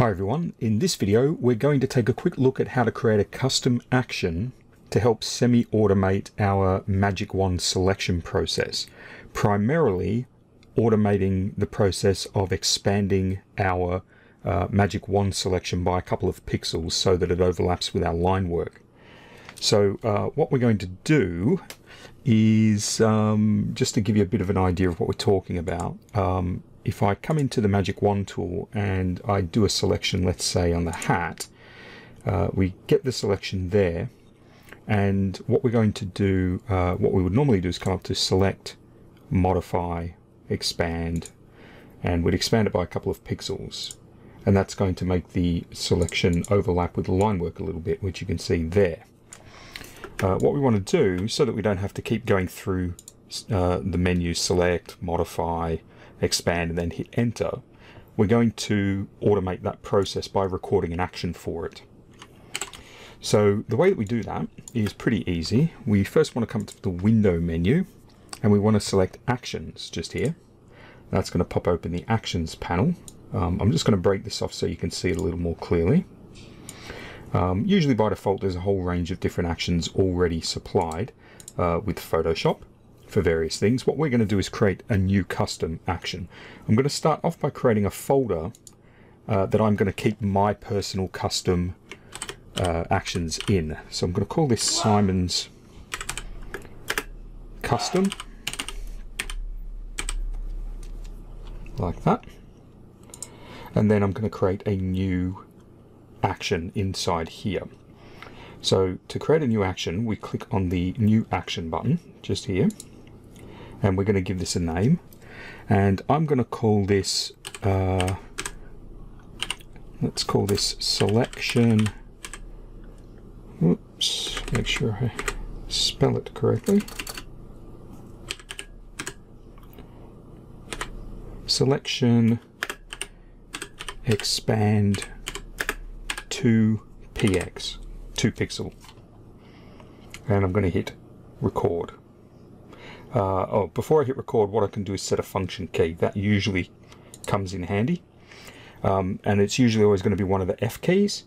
Hi everyone, in this video we're going to take a quick look at how to create a custom action to help semi-automate our Magic Wand selection process. Primarily automating the process of expanding our uh, Magic Wand selection by a couple of pixels so that it overlaps with our line work. So uh, what we're going to do is um, just to give you a bit of an idea of what we're talking about. Um, if I come into the Magic Wand tool and I do a selection, let's say on the hat, uh, we get the selection there. And what we're going to do, uh, what we would normally do is come up to select, modify, expand, and we'd expand it by a couple of pixels. And that's going to make the selection overlap with the line work a little bit, which you can see there. Uh, what we want to do, so that we don't have to keep going through uh, the menu select, modify, expand, and then hit enter, we're going to automate that process by recording an action for it. So the way that we do that is pretty easy. We first want to come to the window menu and we want to select actions just here. That's going to pop open the actions panel. Um, I'm just going to break this off so you can see it a little more clearly. Um, usually by default there's a whole range of different actions already supplied uh, with Photoshop for various things. What we're going to do is create a new custom action. I'm going to start off by creating a folder uh, that I'm going to keep my personal custom uh, actions in. So I'm going to call this Simon's custom like that and then I'm going to create a new action inside here so to create a new action we click on the new action button just here and we're going to give this a name. And I'm going to call this uh, let's call this selection. Oops make sure I spell it correctly. Selection expand 2 px 2 pixel. And I'm going to hit record uh, oh, before I hit record, what I can do is set a function key. That usually comes in handy. Um, and it's usually always going to be one of the F keys.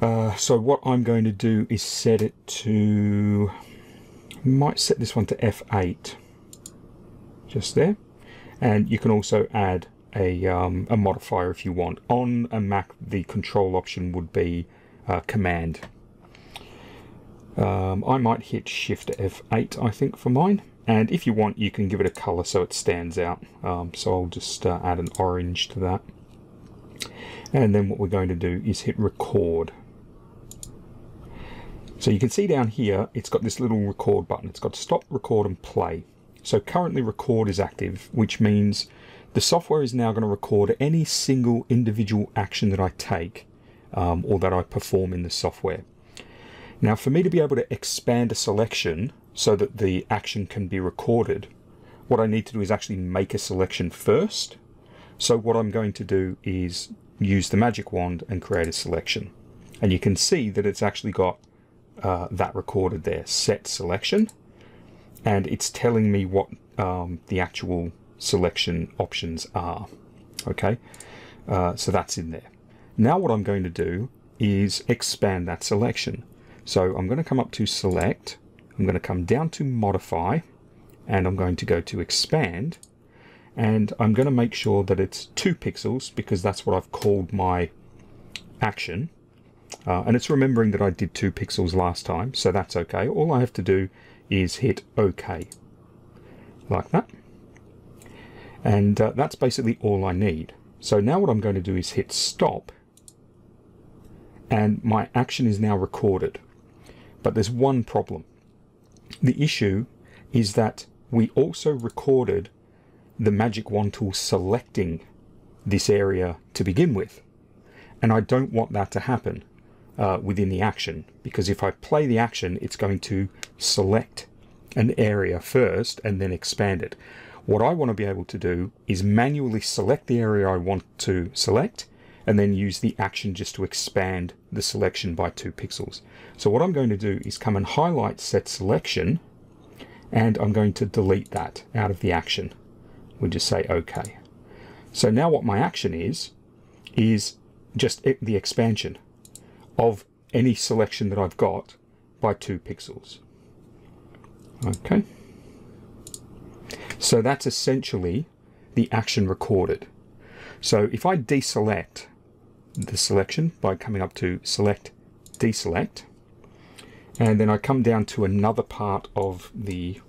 Uh, so what I'm going to do is set it to, might set this one to F8, just there. And you can also add a, um, a modifier if you want. On a Mac, the control option would be uh, Command um, I might hit Shift F8, I think, for mine. And if you want, you can give it a color so it stands out. Um, so I'll just uh, add an orange to that. And then what we're going to do is hit record. So you can see down here, it's got this little record button. It's got stop, record, and play. So currently record is active, which means the software is now going to record any single individual action that I take um, or that I perform in the software. Now for me to be able to expand a selection so that the action can be recorded, what I need to do is actually make a selection first. So what I'm going to do is use the magic wand and create a selection. And you can see that it's actually got uh, that recorded there, set selection. And it's telling me what um, the actual selection options are. Okay, uh, so that's in there. Now what I'm going to do is expand that selection. So I'm going to come up to select, I'm going to come down to modify, and I'm going to go to expand, and I'm going to make sure that it's two pixels because that's what I've called my action. Uh, and it's remembering that I did two pixels last time, so that's okay. All I have to do is hit OK, like that. And uh, that's basically all I need. So now what I'm going to do is hit stop, and my action is now recorded. But there's one problem. The issue is that we also recorded the Magic Wand tool selecting this area to begin with. And I don't want that to happen uh, within the action because if I play the action, it's going to select an area first and then expand it. What I want to be able to do is manually select the area I want to select and then use the action just to expand the selection by two pixels. So what I'm going to do is come and highlight set selection and I'm going to delete that out of the action. We'll just say OK. So now what my action is, is just the expansion of any selection that I've got by two pixels. Okay. So that's essentially the action recorded. So if I deselect the selection by coming up to select, deselect, and then I come down to another part of the,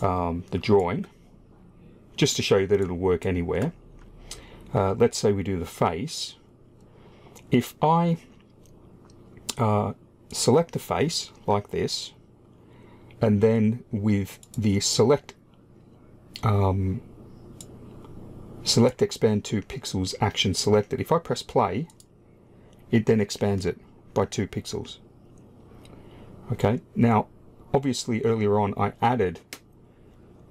um, the drawing, just to show you that it'll work anywhere. Uh, let's say we do the face. If I uh, select the face like this, and then with the select um, select expand two pixels action selected. If I press play, it then expands it by two pixels. Okay, now obviously earlier on I added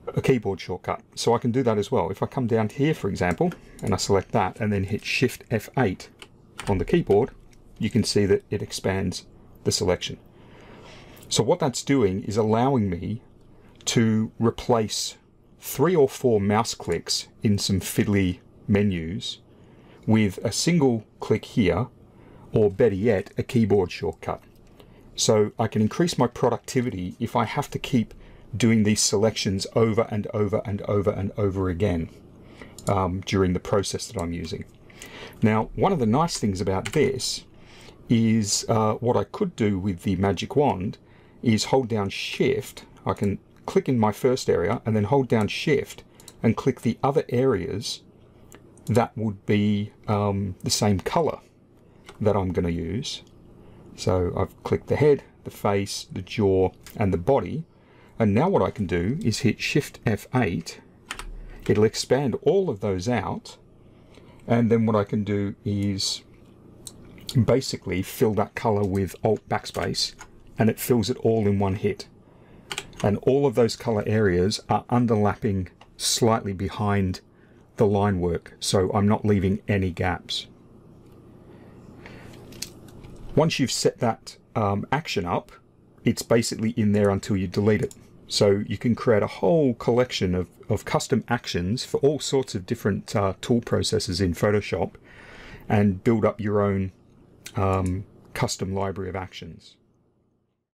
a keyboard shortcut, so I can do that as well. If I come down here, for example, and I select that and then hit Shift F8 on the keyboard, you can see that it expands the selection. So what that's doing is allowing me to replace three or four mouse clicks in some fiddly menus with a single click here, or better yet, a keyboard shortcut. So I can increase my productivity if I have to keep doing these selections over and over and over and over again um, during the process that I'm using. Now, one of the nice things about this is uh, what I could do with the magic wand is hold down shift. I can click in my first area and then hold down shift and click the other areas that would be um, the same color that I'm going to use. So I've clicked the head, the face, the jaw and the body. And now what I can do is hit shift F8 it'll expand all of those out. And then what I can do is basically fill that color with alt backspace and it fills it all in one hit and all of those color areas are underlapping slightly behind the line work so I'm not leaving any gaps. Once you've set that um, action up it's basically in there until you delete it. So you can create a whole collection of, of custom actions for all sorts of different uh, tool processes in Photoshop and build up your own um, custom library of actions.